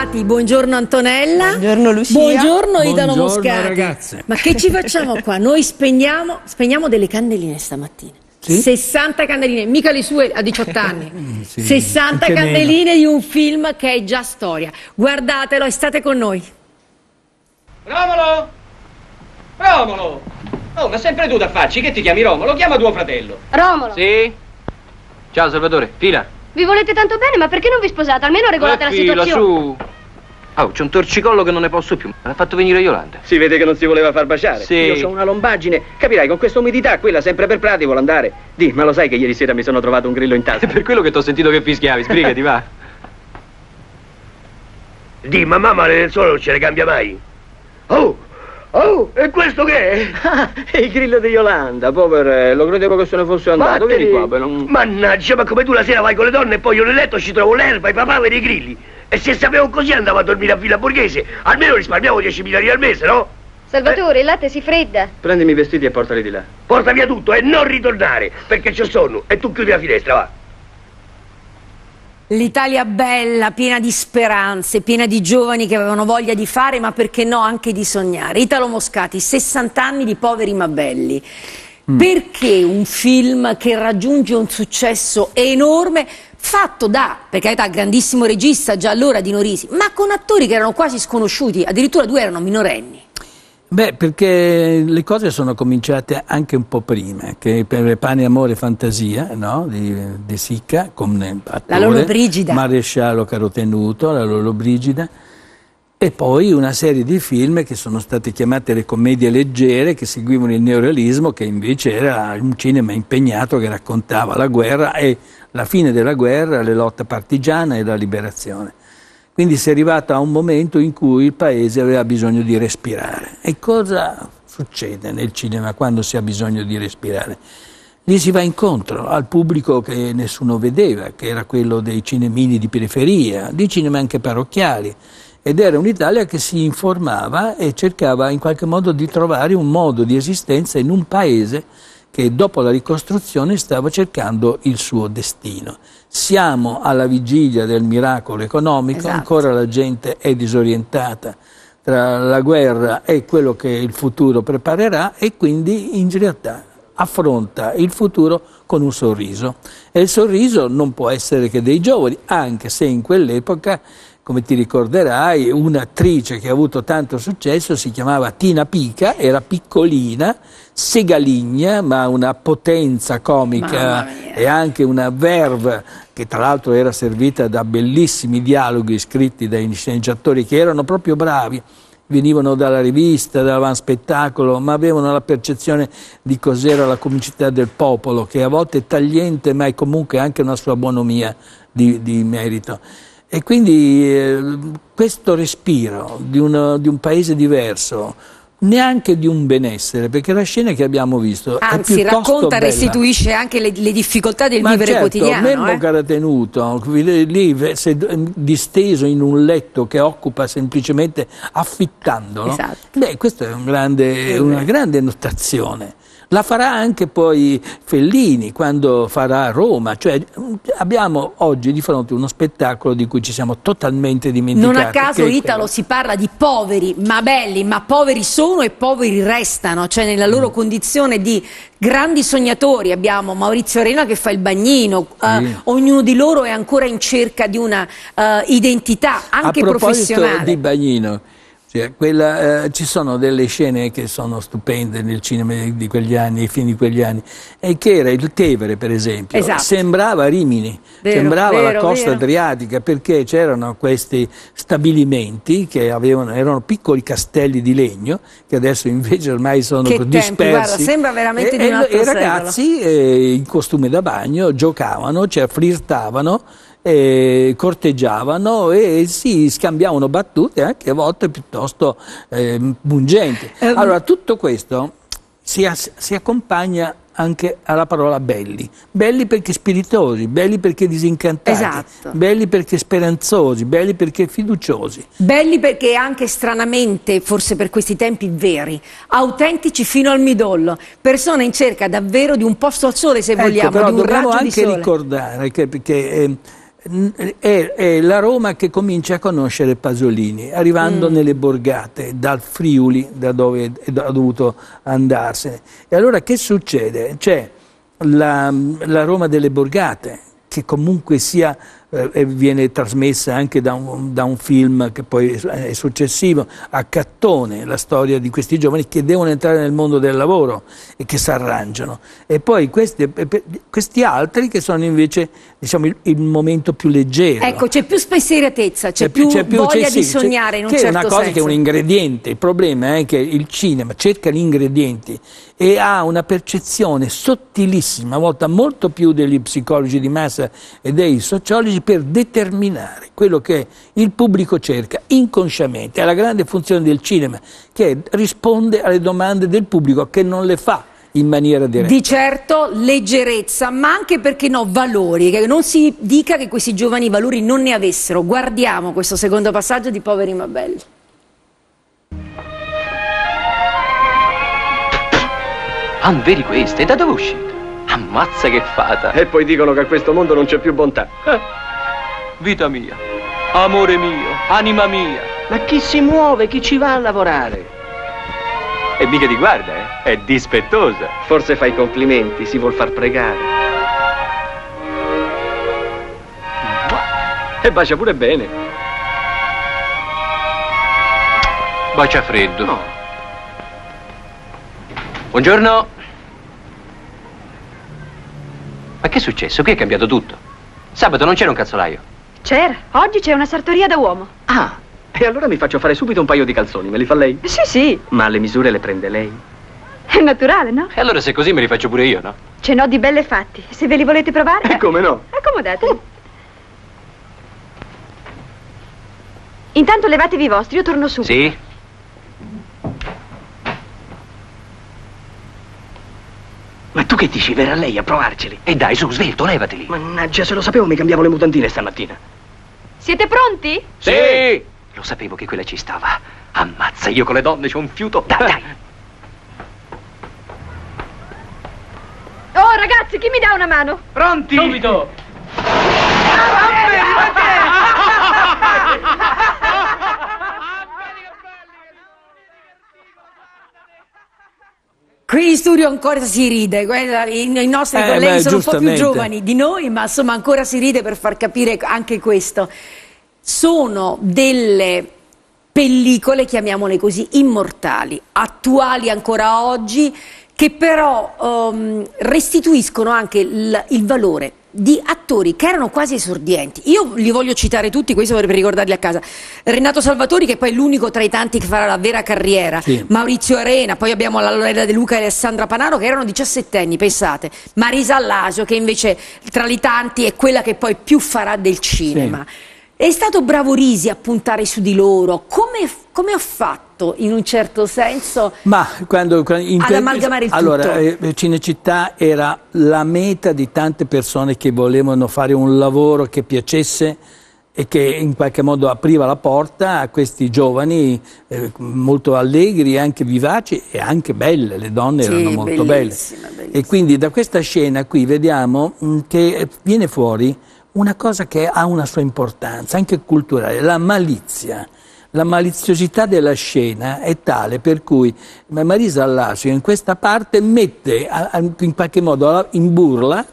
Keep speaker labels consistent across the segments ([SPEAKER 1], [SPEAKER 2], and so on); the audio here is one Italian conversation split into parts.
[SPEAKER 1] Moscati, buongiorno Antonella.
[SPEAKER 2] Buongiorno Lucia.
[SPEAKER 1] Buongiorno Italo
[SPEAKER 3] Buongiorno,
[SPEAKER 1] Moscati.
[SPEAKER 3] ragazze.
[SPEAKER 1] Ma che ci facciamo qua? Noi spegniamo, spegniamo delle candeline stamattina.
[SPEAKER 3] Sì?
[SPEAKER 1] 60 candeline, mica le sue a 18 anni.
[SPEAKER 3] Sì,
[SPEAKER 1] 60
[SPEAKER 3] anche
[SPEAKER 1] candeline di un film che è già storia. Guardatelo e state con noi.
[SPEAKER 4] Romolo! Romolo! Oh, ma sempre tu da facci, che ti chiami Romolo? Chiama tuo fratello.
[SPEAKER 5] Romolo,
[SPEAKER 4] Sì? Ciao Salvatore, fila.
[SPEAKER 5] Vi volete tanto bene, ma perché non vi sposate? Almeno regolate la
[SPEAKER 4] fila,
[SPEAKER 5] situazione.
[SPEAKER 4] su. Oh, c'è un torcicollo che non ne posso più. Me l'ha fatto venire Yolanda.
[SPEAKER 6] Si vede che non si voleva far baciare.
[SPEAKER 4] Sì.
[SPEAKER 6] Io ho una lombaggine. Capirai, con questa umidità, quella sempre per prati vuole andare. Di, ma lo sai che ieri sera mi sono trovato un grillo in
[SPEAKER 4] È
[SPEAKER 6] tasca?
[SPEAKER 4] per quello che ti ho sentito che fischiavi, sbrigati, va.
[SPEAKER 7] Di, ma mamma nel suolo non ce le cambia mai. Oh, oh, e questo che è?
[SPEAKER 6] Ah, è il grillo di Yolanda, poverello. Credevo che se ne fosse andato.
[SPEAKER 7] Vattene.
[SPEAKER 6] Vieni qua, beh, non...
[SPEAKER 7] Mannaggia, ma come tu la sera vai con le donne e poi io nel letto ci trovo l'erba, i papaveri e i grilli. E se sapevo così andavo a dormire a Villa Borghese, almeno risparmiamo 10.000 lire al mese, no?
[SPEAKER 5] Salvatore, il latte si fredda.
[SPEAKER 6] Prendimi i vestiti e portali di là.
[SPEAKER 7] Porta via tutto e non ritornare, perché c'ho sonno. E tu chiudi la finestra, va.
[SPEAKER 1] L'Italia bella, piena di speranze, piena di giovani che avevano voglia di fare, ma perché no anche di sognare. Italo Moscati, 60 anni di poveri ma belli. Perché un film che raggiunge un successo enorme, fatto da, per carità, grandissimo regista già allora di Norisi, ma con attori che erano quasi sconosciuti, addirittura due erano minorenni.
[SPEAKER 3] Beh, perché le cose sono cominciate anche un po' prima, che per Pane, Amore e Fantasia no? di De Sica, con attore,
[SPEAKER 1] La Lolo Brigida.
[SPEAKER 3] Maresciallo Carotenuto, la Lolo Brigida, e poi una serie di film che sono state chiamate le commedie leggere, che seguivano il neorealismo, che invece era un cinema impegnato che raccontava la guerra e la fine della guerra, le lotte partigiane e la liberazione. Quindi si è arrivato a un momento in cui il paese aveva bisogno di respirare. E cosa succede nel cinema quando si ha bisogno di respirare? Lì si va incontro al pubblico che nessuno vedeva, che era quello dei cinemini di periferia, di cinema anche parrocchiali. Ed era un'Italia che si informava e cercava in qualche modo di trovare un modo di esistenza in un paese che dopo la ricostruzione stava cercando il suo destino. Siamo alla vigilia del miracolo economico,
[SPEAKER 1] Esatto.
[SPEAKER 3] ancora la gente è disorientata tra la guerra e quello che il futuro preparerà e quindi in realtà affronta il futuro con un sorriso. E il sorriso non può essere che dei giovani, anche se in quell'epoca, come ti ricorderai, un'attrice che ha avuto tanto successo si chiamava Tina Pica, era piccolina, segaligna, ma una potenza comica e anche una verve che tra l'altro era servita da bellissimi dialoghi scritti dai sceneggiatori che erano proprio bravi venivano dalla rivista, dall'avanspettacolo, ma avevano la percezione di cos'era la comicità del popolo, che a volte è tagliente, ma è comunque anche una sua bonomia di, di merito. E quindi eh, questo respiro di, uno- di un paese diverso, neanche di un benessere, perché la scena che abbiamo visto
[SPEAKER 1] Anzi, racconta,
[SPEAKER 3] bella.
[SPEAKER 1] restituisce anche le, le difficoltà del
[SPEAKER 3] Ma
[SPEAKER 1] vivere
[SPEAKER 3] certo,
[SPEAKER 1] quotidiano.
[SPEAKER 3] Memmo
[SPEAKER 1] eh.
[SPEAKER 3] Caratenuto, lì se- disteso in un letto che occupa semplicemente affittandolo,
[SPEAKER 1] Esatto.
[SPEAKER 3] beh, questa è un grande- una grande notazione. La farà anche poi Fellini quando farà Roma, cioè abbiamo oggi di fronte uno spettacolo di cui ci siamo totalmente dimenticati.
[SPEAKER 1] Non a caso Italo si parla di poveri ma belli, ma poveri sono e poveri restano, cioè nella
[SPEAKER 3] Mm.
[SPEAKER 1] loro condizione di grandi sognatori. Abbiamo Maurizio Arena che fa il bagnino, eh, ognuno di loro è ancora in cerca di una eh, identità anche
[SPEAKER 3] a proposito
[SPEAKER 1] professionale.
[SPEAKER 3] di Bagnino, cioè, quella, eh, ci sono delle scene che sono stupende nel cinema di quegli anni, ai film di quegli anni, e che era il Tevere, per esempio,
[SPEAKER 1] Esatto.
[SPEAKER 3] sembrava Rimini,
[SPEAKER 1] Vero,
[SPEAKER 3] sembrava la
[SPEAKER 1] vero,
[SPEAKER 3] costa
[SPEAKER 1] vero.
[SPEAKER 3] adriatica, perché c'erano questi stabilimenti che avevano, erano piccoli castelli di legno, che adesso invece ormai sono
[SPEAKER 1] Che
[SPEAKER 3] così
[SPEAKER 1] tempi,
[SPEAKER 3] dispersi.
[SPEAKER 1] guarda, sembra veramente
[SPEAKER 3] e,
[SPEAKER 1] di un altro
[SPEAKER 3] e i ragazzi eh, in costume da bagno giocavano, cioè flirtavano, eh, corteggiavano e si scambiavano battute anche a volte piuttosto eh, pungenti.
[SPEAKER 1] Ehm.
[SPEAKER 3] Allora tutto questo si, as- si accompagna anche alla parola belli, belli perché spiritosi, belli perché disincantati,
[SPEAKER 1] Esatto.
[SPEAKER 3] belli perché speranzosi, belli perché fiduciosi.
[SPEAKER 1] Belli perché anche stranamente, forse per questi tempi veri, autentici fino al midollo, persone in cerca davvero di un posto al sole se vogliamo,
[SPEAKER 3] ecco, però
[SPEAKER 1] di un
[SPEAKER 3] dobbiamo anche ricordare che perché, eh, è, è, la Roma che comincia a conoscere Pasolini, arrivando mm. nelle borgate, dal Friuli, da dove ha dovuto andarsene. E allora che succede? C'è la, la Roma delle borgate, che comunque sia eh, viene trasmessa anche da un, da un, film che poi è successivo, a Cattone, la storia di questi giovani che devono entrare nel mondo del lavoro e che si arrangiano. E poi questi, questi altri che sono invece diciamo, il, il, momento più leggero.
[SPEAKER 1] Ecco, c'è più spensieratezza, c'è, c'è più, c'è più voglia sì, di sognare in un certo
[SPEAKER 3] senso. Che è una cosa
[SPEAKER 1] senso.
[SPEAKER 3] che è un ingrediente, il problema è che il cinema cerca gli ingredienti e ha una percezione sottilissima, a volte molto più degli psicologi di massa e dei sociologi, per determinare quello che il pubblico cerca inconsciamente. È la grande funzione del cinema, che risponde alle domande del pubblico, che non le fa in maniera diretta.
[SPEAKER 1] Di certo leggerezza, ma anche perché no, valori, che non si dica che questi giovani valori non ne avessero. Guardiamo questo secondo passaggio di Poveri ma belli.
[SPEAKER 6] Ah, vedi queste? Da dove è? Ammazza che fata!
[SPEAKER 7] E poi dicono che a questo mondo non c'è più bontà.
[SPEAKER 6] Eh. Vita mia, amore mio, anima mia.
[SPEAKER 7] Ma chi si muove, chi ci va a lavorare?
[SPEAKER 6] E mica ti guarda, eh? È dispettosa.
[SPEAKER 7] Forse fai complimenti, si vuol far pregare.
[SPEAKER 6] E bacia pure bene. Bacia freddo. No. Buongiorno. Ma che è successo? Qui è cambiato tutto. Sabato non c'era un cazzolaio.
[SPEAKER 5] C'era. Oggi c'è una sartoria da uomo.
[SPEAKER 6] Ah, e allora mi faccio fare subito un paio di calzoni. Me li fa lei?
[SPEAKER 5] Sì, sì.
[SPEAKER 7] Ma le misure le prende lei?
[SPEAKER 5] È naturale, no?
[SPEAKER 6] E allora se è così me li faccio pure io, no?
[SPEAKER 5] Ce n'ho di belle fatti. Se ve li volete provare...
[SPEAKER 7] E come no?
[SPEAKER 5] Accomodatevi. Intanto levatevi i vostri, io torno su.
[SPEAKER 6] Sì?
[SPEAKER 7] Ma tu che dici? Verrà lei a provarceli?
[SPEAKER 6] E dai, su, svelto, levateli.
[SPEAKER 7] Mannaggia, se lo sapevo mi cambiavo le mutandine stamattina.
[SPEAKER 5] Siete pronti?
[SPEAKER 6] Sì! Lo sapevo che quella ci stava. Ammazza, io con le donne c'ho un fiuto. Dai, dai.
[SPEAKER 5] Oh, ragazzi, chi mi dà una mano?
[SPEAKER 6] Pronti?
[SPEAKER 4] Subito!
[SPEAKER 1] Qui in studio ancora si ride, i, nostri
[SPEAKER 3] Eh,
[SPEAKER 1] colleghi
[SPEAKER 3] beh,
[SPEAKER 1] sono un po' più giovani di noi, ma insomma ancora si ride per far capire anche questo. Sono delle pellicole, chiamiamole così, immortali, attuali ancora oggi, che però ehm, restituiscono anche il, il valore di attori che erano quasi esordienti. Io li voglio citare tutti, questo per ricordarli a casa. Renato Salvatori, che poi è l'unico tra i tanti che farà la vera carriera,
[SPEAKER 3] Sì.
[SPEAKER 1] Maurizio Arena, poi abbiamo la Lorella De Luca e Alessandra Panaro che erano 17 anni, pensate. Marisa Allasio, che invece tra i tanti è quella che poi più farà del cinema. È stato bravo Risi a puntare su di loro. Come, come ha fatto, in un certo senso,
[SPEAKER 3] Ma quando, quando in
[SPEAKER 1] Ad amalgamare il
[SPEAKER 3] allora,
[SPEAKER 1] tutto.
[SPEAKER 3] eh, Cinecittà era la meta di tante persone che volevano fare un lavoro che piacesse e che in qualche modo apriva la porta a questi giovani eh, molto allegri, anche vivaci e anche belle, le donne
[SPEAKER 1] Sì,
[SPEAKER 3] erano molto belle.
[SPEAKER 1] bellissima, bellissima.
[SPEAKER 3] E quindi da questa scena qui vediamo mh, che viene fuori una cosa che ha una sua importanza, anche culturale, la malizia. La maliziosità della scena è tale per cui Marisa Allasio in questa parte mette in qualche modo in burla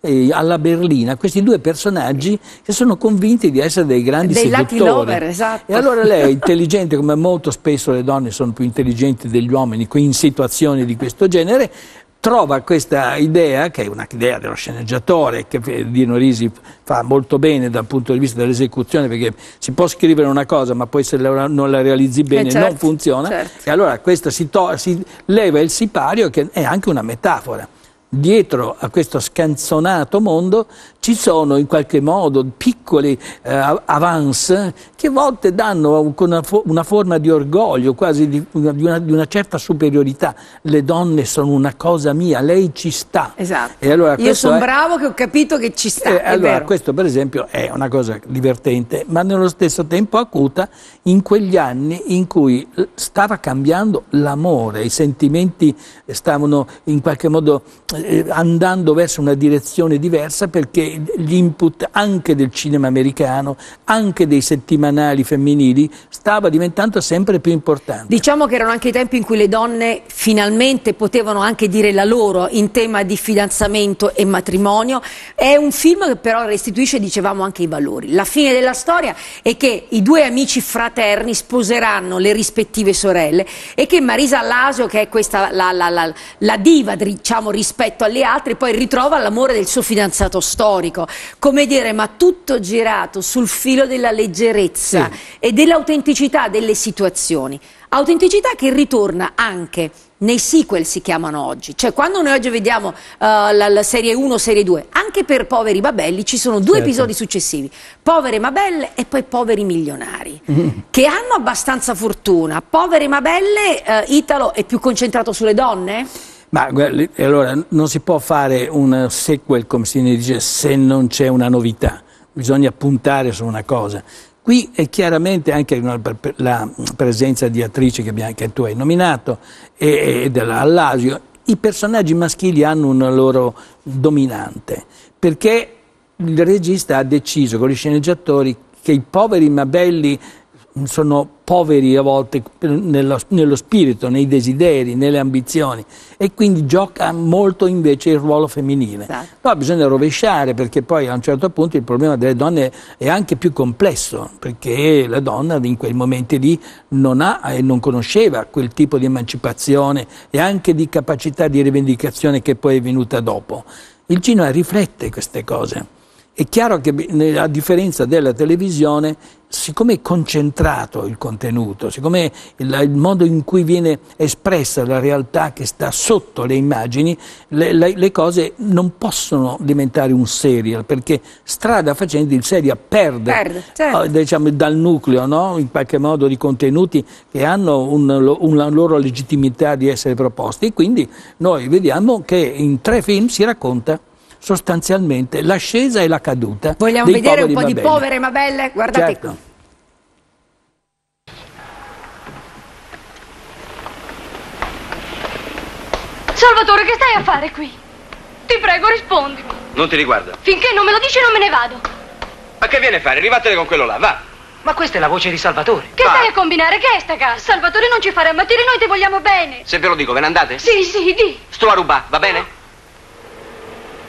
[SPEAKER 3] eh, alla berlina questi due personaggi che sono convinti di essere dei grandi
[SPEAKER 1] Dei
[SPEAKER 3] seduttori.
[SPEAKER 1] lover, esatto.
[SPEAKER 3] E allora lei è intelligente, come molto spesso le donne sono più intelligenti degli uomini in situazioni di questo genere, trova questa idea, che è un'idea dello sceneggiatore, che Dino Risi fa molto bene dal punto di vista dell'esecuzione, perché si può scrivere una cosa, ma poi se la- non la realizzi bene
[SPEAKER 1] certo,
[SPEAKER 3] non funziona.
[SPEAKER 1] certo.
[SPEAKER 3] E allora questa si, to- si leva il sipario, che è anche una metafora. Dietro a questo scanzonato mondo ci sono in qualche modo piccoli eh, avance che a volte danno una, una forma di orgoglio, quasi di una, di una- certa superiorità. Le donne sono una cosa mia, lei ci sta.
[SPEAKER 1] Esatto.
[SPEAKER 3] Allora
[SPEAKER 1] Io sono
[SPEAKER 3] è-
[SPEAKER 1] bravo che ho capito che ci sta.
[SPEAKER 3] eh, allora, questo per esempio è una cosa divertente, ma nello stesso tempo acuta in quegli anni in cui eh, stava cambiando l'amore, i sentimenti stavano in qualche modo eh, andando verso una direzione diversa perché che gli input anche del cinema americano, anche dei settimanali femminili, stava diventando sempre più importante.
[SPEAKER 1] Diciamo che erano anche i tempi in cui le donne finalmente potevano anche dire la loro in tema di fidanzamento e matrimonio. È un film che però restituisce, dicevamo, anche i valori. La fine della storia è che i due amici fraterni sposeranno le rispettive sorelle e che Marisa Lasio, che è questa la, la, la, la diva diciamo, rispetto alle altre, poi ritrova l'amore del suo fidanzato storico. Come dire, ma tutto girato sul filo della leggerezza
[SPEAKER 3] Sì.
[SPEAKER 1] e dell'autenticità delle situazioni. Autenticità che ritorna anche nei sequel si chiamano oggi, cioè quando noi oggi vediamo eh, la, la serie 1, serie 2, anche per Poveri Babelli ci sono due
[SPEAKER 3] Certo.
[SPEAKER 1] episodi successivi, Povere Mabelle e poi Poveri Milionari,
[SPEAKER 3] Mm-hmm.
[SPEAKER 1] che hanno abbastanza fortuna. Povere Mabelle, eh, Italo è più concentrato sulle donne?
[SPEAKER 3] Ma allora non si può fare un sequel, come si dice, se non c'è una novità, bisogna puntare su una cosa. Qui è chiaramente anche la presenza di attrici che, abbiamo- che tu hai nominato e, e dell'Allasio, i personaggi maschili hanno una loro dominante, perché il regista ha deciso con gli sceneggiatori che i poveri Mabelli sono poveri a volte nello, nello spirito, nei desideri, nelle ambizioni e quindi gioca molto invece il ruolo femminile.
[SPEAKER 1] Esatto.
[SPEAKER 3] No, bisogna rovesciare perché poi a un certo punto il problema delle donne è anche più complesso perché la donna in quei momenti lì non ha e non conosceva quel tipo di emancipazione e anche di capacità di rivendicazione che poi è venuta dopo. Il cinema riflette queste cose. È chiaro che a differenza della televisione, siccome è concentrato il contenuto, siccome il, modo in cui viene espressa la realtà che sta sotto le immagini, le, le- le cose non possono diventare un serial, perché strada facendo il serial perde,
[SPEAKER 1] Perde, certo.
[SPEAKER 3] eh, diciamo, dal nucleo, no? in qualche modo, di contenuti che hanno un- una loro legittimità di essere proposti. E quindi noi vediamo che in tre film si racconta sostanzialmente l'ascesa e la caduta.
[SPEAKER 1] Vogliamo
[SPEAKER 3] dei
[SPEAKER 1] vedere un po' di. Povere Mabelle? Guardate
[SPEAKER 3] Certo.
[SPEAKER 1] qui.
[SPEAKER 2] Salvatore, che stai a fare qui? Ti prego, rispondimi.
[SPEAKER 6] Non ti riguarda.
[SPEAKER 2] Finché non me lo dici non me ne vado.
[SPEAKER 6] Ma che viene a fare? Rivattene con quello là, va.
[SPEAKER 7] Ma questa è la voce di Salvatore.
[SPEAKER 2] Che
[SPEAKER 6] Va.
[SPEAKER 2] stai a combinare? Che è sta casa? Salvatore non ci fare ammattire, noi ti vogliamo bene.
[SPEAKER 6] Se ve lo dico, ve ne andate?
[SPEAKER 2] Sì, sì, di.
[SPEAKER 6] Sto a rubare, va bene?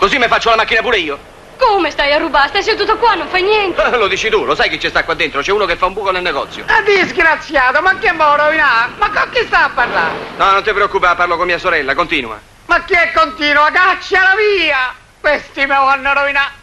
[SPEAKER 6] Così mi faccio la macchina pure io.
[SPEAKER 2] Come stai a rubare? Stai seduto qua, non fai niente.
[SPEAKER 6] Lo dici tu, lo sai chi ci sta qua dentro? C'è uno che fa un buco nel negozio.
[SPEAKER 8] Ma disgraziato, ma che mo rovinare? Ma con chi sta a parlare?
[SPEAKER 6] No, non ti preoccupare, parlo con mia sorella, continua.
[SPEAKER 8] Ma chi è continua? Cacciala via! Questi mi vanno rovinare.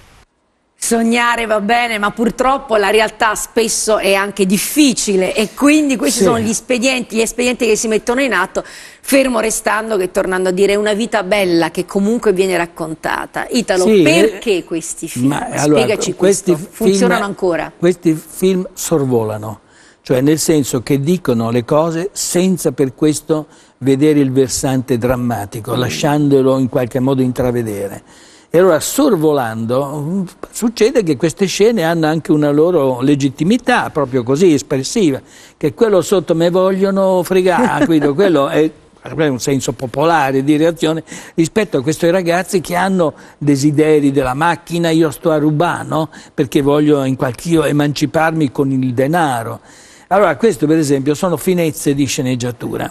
[SPEAKER 1] Sognare va bene, ma purtroppo la realtà spesso è anche difficile e quindi questi
[SPEAKER 3] Sì.
[SPEAKER 1] sono gli espedienti, gli espedienti che si mettono in atto, fermo restando che tornando a dire è una vita bella che comunque viene raccontata. Italo,
[SPEAKER 3] Sì,
[SPEAKER 1] perché questi film?
[SPEAKER 3] Ma, allora,
[SPEAKER 1] Spiegaci
[SPEAKER 3] questi
[SPEAKER 1] questo. Funzionano
[SPEAKER 3] film-
[SPEAKER 1] ancora?
[SPEAKER 3] Questi film sorvolano, cioè nel senso che dicono le cose senza per questo vedere il versante drammatico,
[SPEAKER 1] Mm.
[SPEAKER 3] lasciandolo in qualche modo intravedere. E allora sorvolando succede che queste scene hanno anche una loro legittimità, proprio così espressiva, che quello sotto me vogliono fregare, quindi quello è un senso popolare di reazione rispetto a questi ragazzi che hanno desideri della macchina, io sto a rubare, no? perché voglio in qualche emanciparmi con il denaro. Allora, questo per esempio sono finezze di sceneggiatura.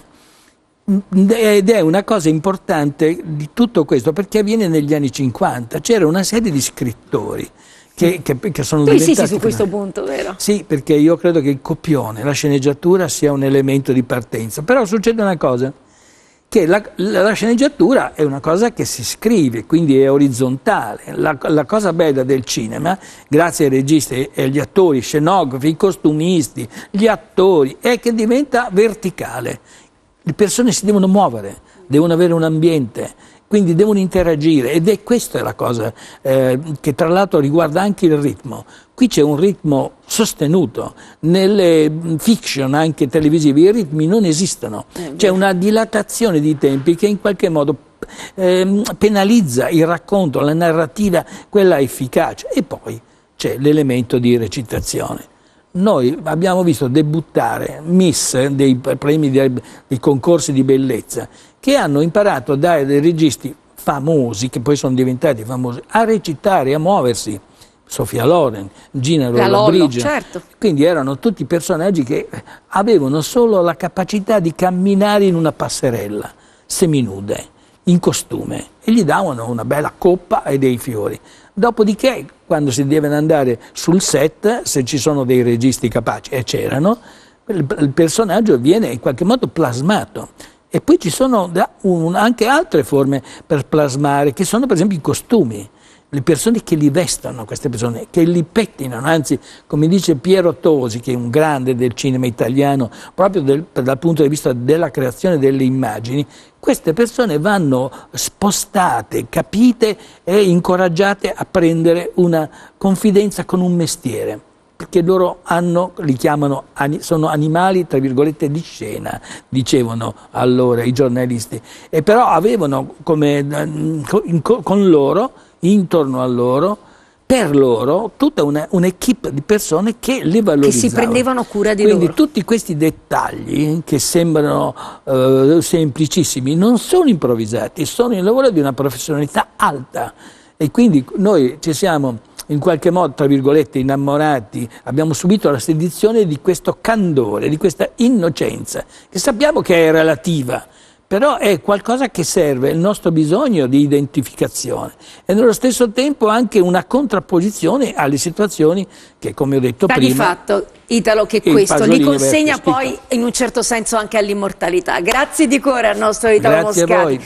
[SPEAKER 3] Ed è una cosa importante di tutto questo perché avviene negli anni 50. C'era una serie di scrittori che, che- che sono
[SPEAKER 1] Tu
[SPEAKER 3] diventati...
[SPEAKER 1] insisti su questo punto, vero?
[SPEAKER 3] Sì, perché io credo che il copione, la sceneggiatura sia un elemento di partenza. Però succede una cosa, che la, la- la sceneggiatura è una cosa che si scrive, quindi è orizzontale. La, la cosa bella del cinema, grazie ai registi e agli attori, scenografi, i costumisti, gli attori, è che diventa verticale. Le persone si devono muovere, devono avere un ambiente, quindi devono interagire ed è questa la cosa eh, che tra l'altro riguarda anche il ritmo. Qui c'è un ritmo sostenuto, nelle mh, fiction anche televisive i ritmi non esistono, c'è una dilatazione di tempi che in qualche modo ehm, penalizza il racconto, la narrativa, quella efficace e poi c'è l'elemento di recitazione. Noi abbiamo visto debuttare miss dei premi dei, concorsi di bellezza che hanno imparato a dare dei registi famosi, che poi sono diventati famosi, a recitare, a muoversi. Sofia Loren, Gina Lollobrigida.
[SPEAKER 1] certo.
[SPEAKER 3] Quindi erano tutti personaggi che avevano solo la capacità di camminare in una passerella, seminude, in costume, e gli davano una bella coppa e dei fiori. Dopodiché, quando si deve andare sul set, se ci sono dei registi capaci, e c'erano, il, personaggio viene in qualche modo plasmato. E poi ci sono anche altre forme per plasmare, che sono per esempio i costumi le persone che li vestono, queste persone, che li pettinano, anzi, come dice Piero Tosi, che è un grande del cinema italiano, proprio del- dal punto di vista della creazione delle immagini, queste persone vanno spostate, capite e incoraggiate a prendere una confidenza con un mestiere. Perché loro hanno, li chiamano, sono animali, tra virgolette, di scena, dicevano allora i giornalisti. E però avevano come, mm, con loro, intorno a loro, per loro, tutta una- un'equipe di persone che le valorizzavano.
[SPEAKER 1] prendevano cura di
[SPEAKER 3] Quindi
[SPEAKER 1] loro.
[SPEAKER 3] tutti questi dettagli che sembrano eh, semplicissimi non sono improvvisati, sono il lavoro di una professionalità alta. E quindi noi ci siamo in qualche modo, tra virgolette, innamorati, abbiamo subito la sedizione di questo candore, di questa innocenza, che sappiamo che è relativa, però è qualcosa che serve il nostro bisogno di identificazione e nello stesso tempo anche una contrapposizione alle situazioni che, come ho detto
[SPEAKER 1] di
[SPEAKER 3] prima,
[SPEAKER 1] fatto, Italo, che questo li consegna poi in un certo senso anche all'immortalità. Grazie di cuore al nostro Italo
[SPEAKER 3] Grazie
[SPEAKER 1] Moscati.